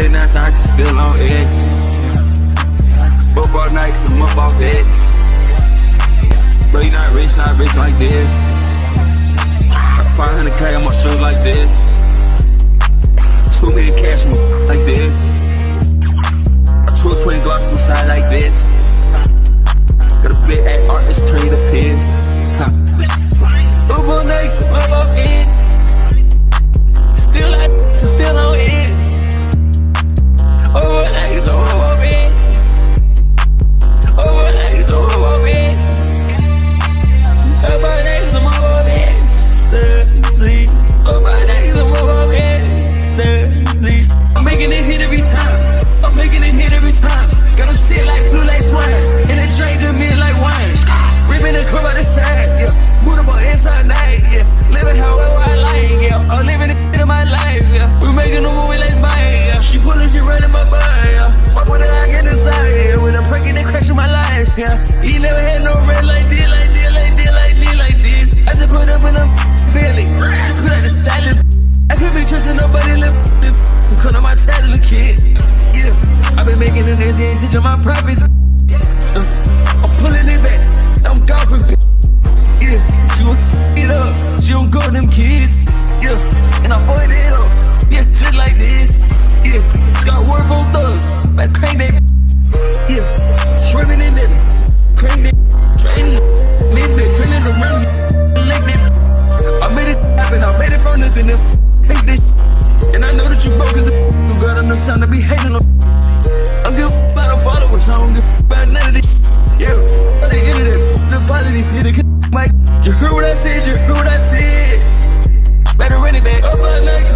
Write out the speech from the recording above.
Said nine times, still on edge. Both our nights, I'm up off edge. Bro, you not rich, not rich like this. 500k on my shirt like this. Two million cash my like this. Two twin glocks on my side like this. Yeah. He never had no red like this, like this, like this, like this, like this. I just put up in a belly. Put out the salad. I could be trusting nobody, live. Cause I'm my talent kid, yeah. I've been making it and teaching my profits. Uh, I'm pulling it back. I'm golfing. Yeah, she will it up. She don't go them kids. I made it happen. I made it from nothing. Take this. And I know that you broke you got enough time to be hating on. I'm good about the followers. I don't give about none of this. Yeah, the internet, the politics, hit it. Mike, you heard what I said, you heard what I said. Better run it back up my neck,